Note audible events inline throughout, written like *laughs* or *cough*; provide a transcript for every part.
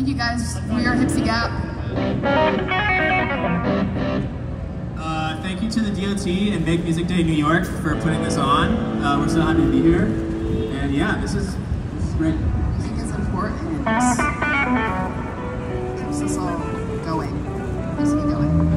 Thank you guys. We are Hipsy Gap. Uh, thank you to the DOT and Make Music Day New York for putting this on. Uh, we're so happy to be here. And yeah, this is this is great. Music is important. Keeps us all going. Keeps me going.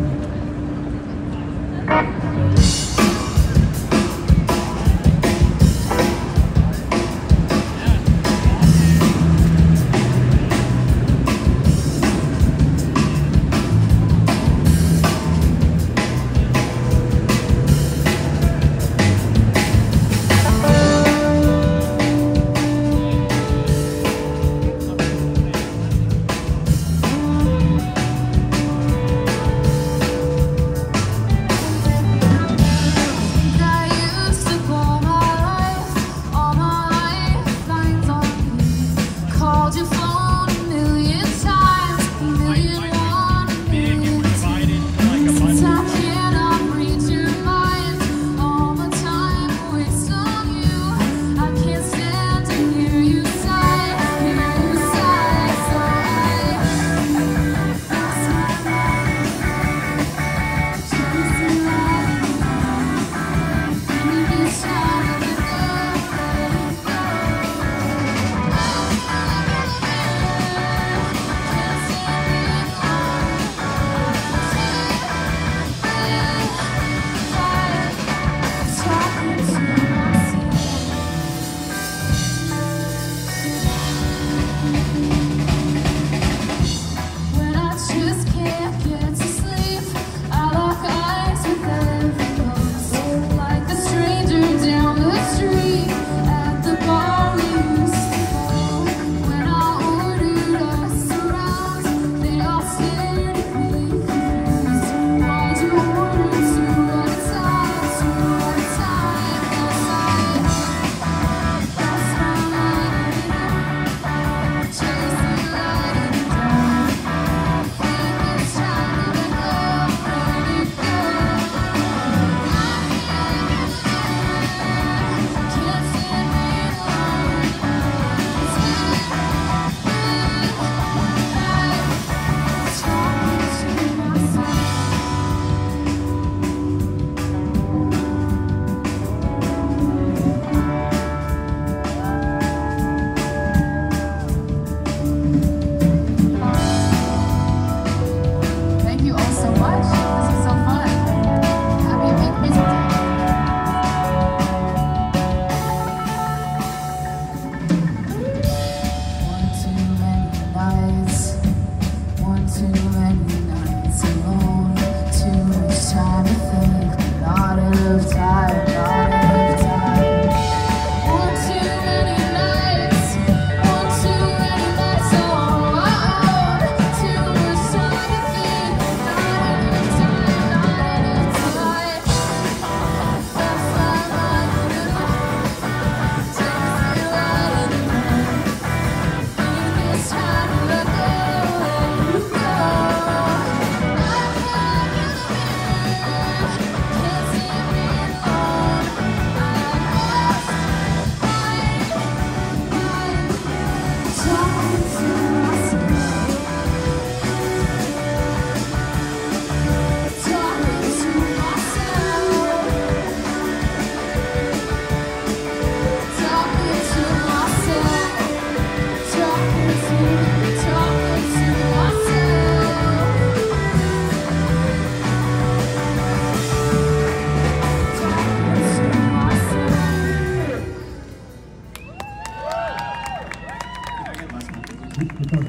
Oh,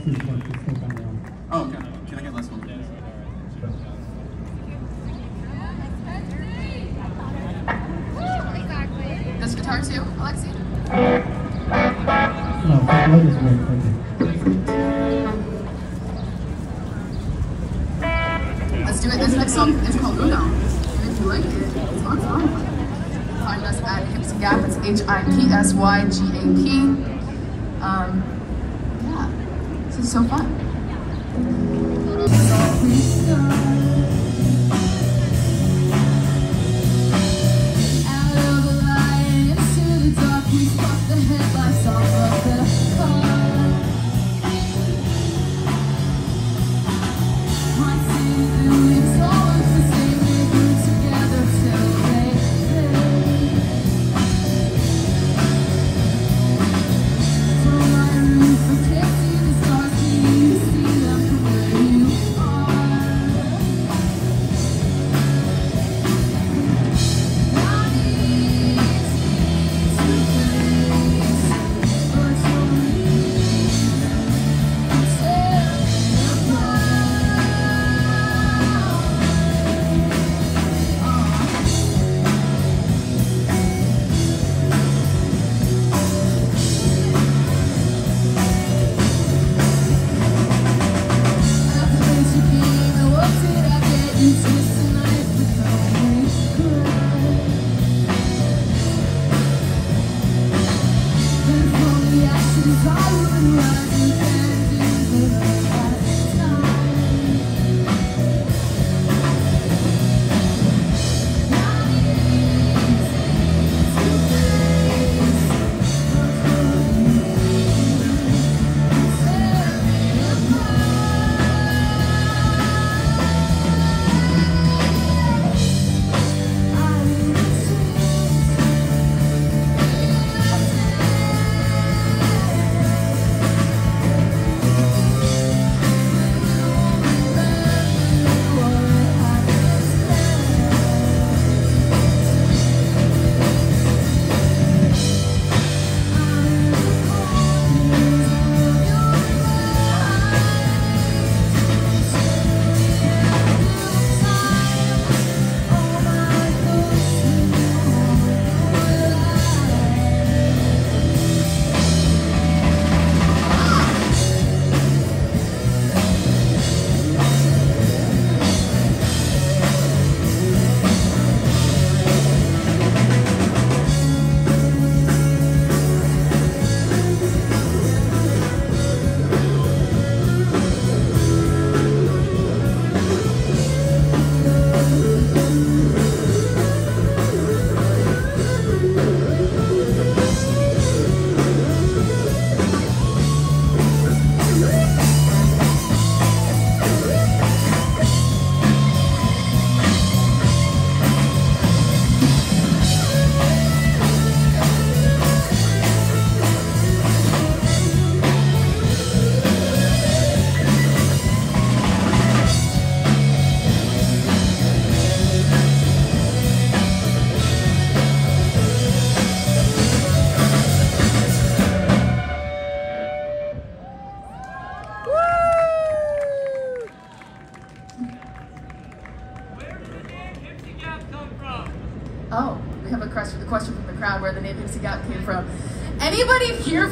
okay. Can I get less one? This guitar too, Alexi? No, that is great. Let's do it. This next song is called Uno. And if you like it, it's on. Find us at Hipsy Gap. It's H-I-P-S-Y-G-A-P. Um, yeah, this is so fun. Out of the into the dark, we the headlights off.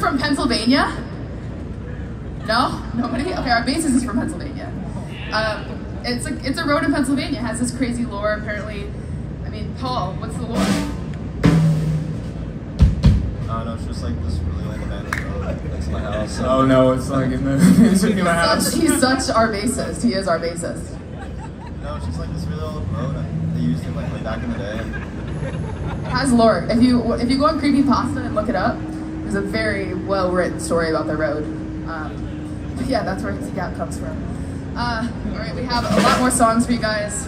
From Pennsylvania? No? Nobody? Okay, our bassist is from Pennsylvania. Um, it's a it's a road in Pennsylvania. It has this crazy lore. Apparently, I mean, Paul, what's the lore? Uh, no, it's just like this really old abandoned road next to my house. Oh no, it's like in the *laughs* it's in my house. Such, he's such our bassist. He is our bassist. No, it's just like this really old road. and They used it like way back in the day. It has lore. If you if you go on Creepypasta and look it up, there's a very well written story about the road. Um, but yeah, that's where Dixie Gap comes from. Uh, all right, we have a lot more songs for you guys.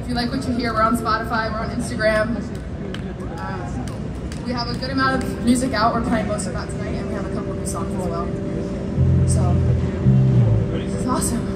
If you like what you hear, we're on Spotify, we're on Instagram. Um, we have a good amount of music out. We're playing most of that tonight, and we have a couple of new songs as well. So this is awesome.